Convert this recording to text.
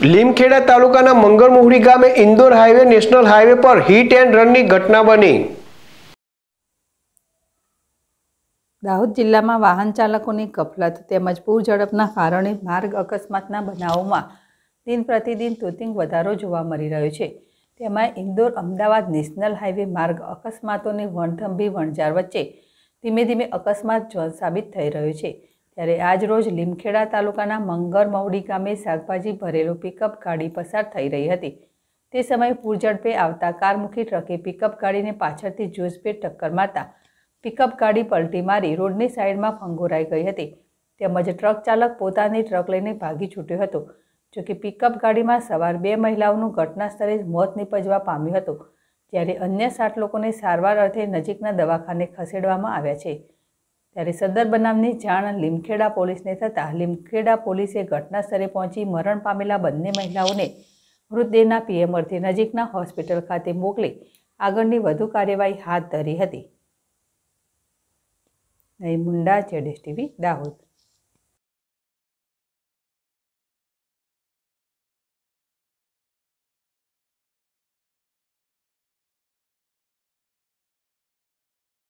લીમખેડા તાલુકાના મંગળમોહરી ગામે Indore highway national highway પર હિટ એન્ડ રનની ઘટના બની. દાહોદ જિલ્લામાં વાહન ચાલકોની કફલત તેમજ પૂર ઝડપના કારણે માર્ગ અકસ્માતના બનાવોમાં દિન પ્રતિદિન તૂતિંગ વધારો જોવા મળી રહ્યો છે. તેમાં ઇન્દોર અમદાવાદ નેશનલ હાઈવે માર્ગ અકસ્માતોની વણથંભી વણઝાર વચ્ચે ધીમે ધીમે અકસ્માત સાબિત થઈ રહ્યો છે. ત્યારે આજ રોજ લીમખેડા તાલુકાના મંગર મવડી ગામે શાકભાજી ભરેલું પિકઅપ ગાડી પસાર થઈ રહી હતી. તે સમયે પૂરઝડપે આવતા કારમુખી ટ્રકે પિકઅપ ગાડીને પાછળથી જોશપેટ ટક્કર મારતા પિકઅપ ગાડી પલટી મારી રોડની સાઈડમાં ફંગોરાઈ ગઈ હતી. તેમજ ટ્રક ચાલક પોતાની ટ્રક લઈને ભાગી છૂટ્યો હતો જોકે પિકઅપ ગાડીમાં સવાર બે મહિલાઓનું ઘટના સ્થળે જ મોત નીપજવા પામ્યું હતું, જ્યારે અન્ય સાત લોકોને સારવાર અર્થે નજીકના દવાખાને ખસેડવામાં આવ્યા છે. ત્યારે સદર બનાવની જાણ લીમખેડા પોલીસને થતાં લીમખેડા પોલીસે ઘટના સ્થળે પહોંચી મરણ પામેલા બંને મહિલાઓને મૃતદેહના પીએમ અર્થે નજીકના હોસ્પિટલ ખાતે મોકલી આગળની વધુ કાર્યવાહી હાથ ધરી હતી. મુંડા, જેડેશ ટીવી, દાહોદ.